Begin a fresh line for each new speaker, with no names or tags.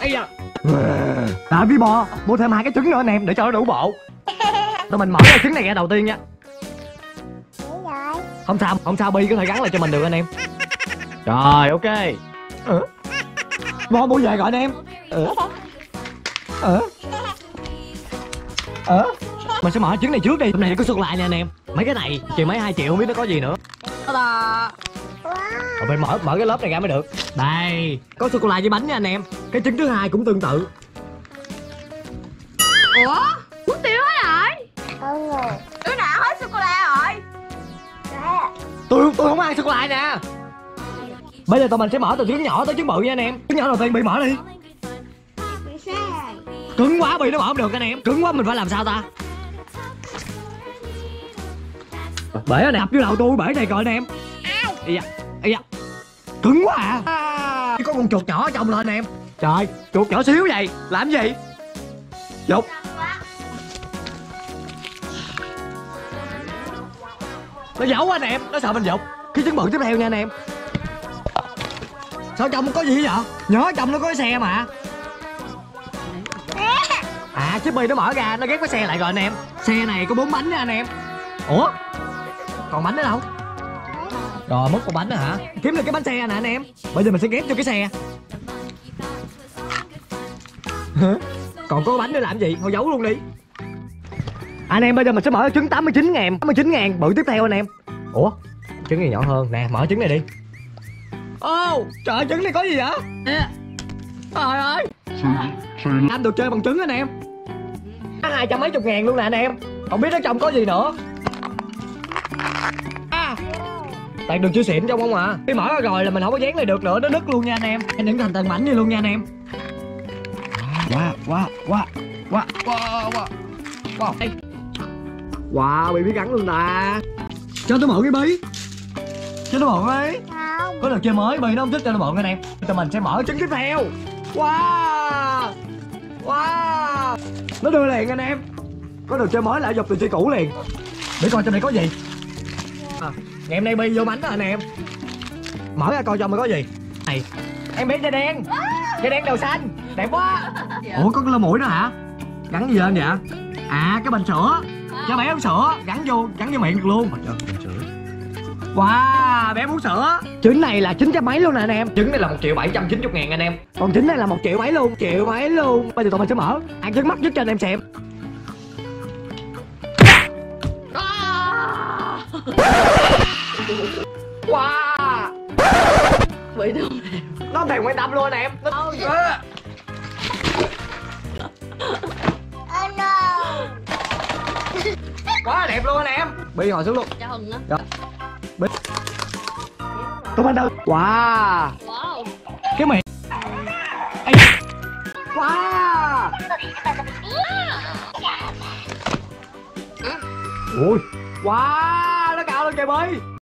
Ây da. À vi bò Mua thêm hai cái trứng nữa anh em Để cho nó đủ bộ. Tụi mình mở cái trứng này ra đầu tiên nha. Không sao Không sao Bi có thể gắn lại cho mình được anh em. Rồi ok. Ờ. Bò mua về gọi anh em. Ờ. Ờ. Ờ. Mình sẽ mở trứng này trước đi. Hôm nay có sô lại nha anh em. Mấy cái này chỉ mấy 2 triệu không biết nó có gì nữa. Ta-da. Rồi phải mở mở cái lớp này ra mới được. Đây Có sô cô la với bánh nha anh em. Cái trứng thứ hai cũng tương tự.
Ủa Mất tiêu hết rồi? Đứa nào hết sô-cô-la rồi?
Tôi tôi không ăn sô cô la nè. Bây giờ tụi mình sẽ mở từ trứng nhỏ tới trứng bự nha anh em. Trứng nhỏ đầu tiên bị mở đi. Cứng quá bị nó mở không được anh em. Cứng quá mình phải làm sao ta? Bể nó đập vô đầu tôi bể này coi anh em Ây da Ây da. Cứng quá à, à. Có con chuột nhỏ ở trong lên anh em. Trời chuột nhỏ xíu vậy Làm gì? Dục Nó giấu anh em Nó sợ mình dục Cái trứng bự tiếp theo nha anh em. Sao trong có gì vậy? Nhớ trong nó có cái xe mà. À chiếc bi nó mở ra Nó ghép cái xe lại rồi anh em. Xe này có bốn bánh nha anh em. Ủa? Còn bánh nữa đâu Rồi mất một bánh nữa hả? Kiếm được cái bánh xe nè anh em. Bây giờ mình sẽ ghép cho cái xe. Hả? Còn có bánh nữa làm gì? Thôi giấu luôn đi. Anh em bây giờ mình sẽ mở trứng 89 ngàn. 89 ngàn. Bự tiếp theo anh em. Ủa? Trứng này nhỏ hơn. Nè mở trứng này đi. Ô oh, trời trứng này có gì vậy? Trời ơi. Anh được chơi bằng trứng anh em. Hai trăm mấy chục ngàn luôn nè anh em. Không biết nó trong có gì nữa Toàn đường chưa xịn trong không à. Khi mở ra rồi là mình không có dán này được nữa Nó đứt luôn nha anh em. Anh những thành tầng mảnh như luôn nha anh em. Wow wow wow Wow wow wow Wow Wow bị biết gắn luôn ta. Cho tôi mượn cái bí. Cho tôi mượn đi Có được chơi mới Bi nó không thích cho tôi mượn anh em Tụi mình sẽ mở trứng tiếp theo. Wow Wow Nó đưa liền anh em. Có được chơi mới lại dục từ chơi cũ liền. Để coi trong này có gì à, Ngày hôm nay Bi vô bánh đó anh em. Mở ra coi trong này có gì. Này Em biết da đen. Da đen đầu xanh. Đẹp quá. Ủa có cái lô mũi đó hả? Gắn gì lên vậy? À cái bình sữa. Cho bé uống sữa. Gắn vô Gắn vô miệng được luôn. Trời bình sữa. Wow, bé uống sữa. Trứng này là chín trăm mấy luôn nè anh em. Trứng này là một triệu bảy trăm chín mươi ngàn anh em. Còn trứng này là một triệu mấy luôn. Triệu mấy luôn. Bây giờ tụi mình sẽ mở. Ăn trứng mắt giúp cho anh em xem Wow
Bị đâu
Nó thèm quan tâm luôn anh em. Nó... Quá đẹp luôn anh em. Bi ngồi xuống luôn.
Cho Hưng á.
Rồi Bi. Tụi mình đâu? Wow
Wow.
Cái miệng. Ê. Wow. Ui. Wow Nó cao lên kìa Bi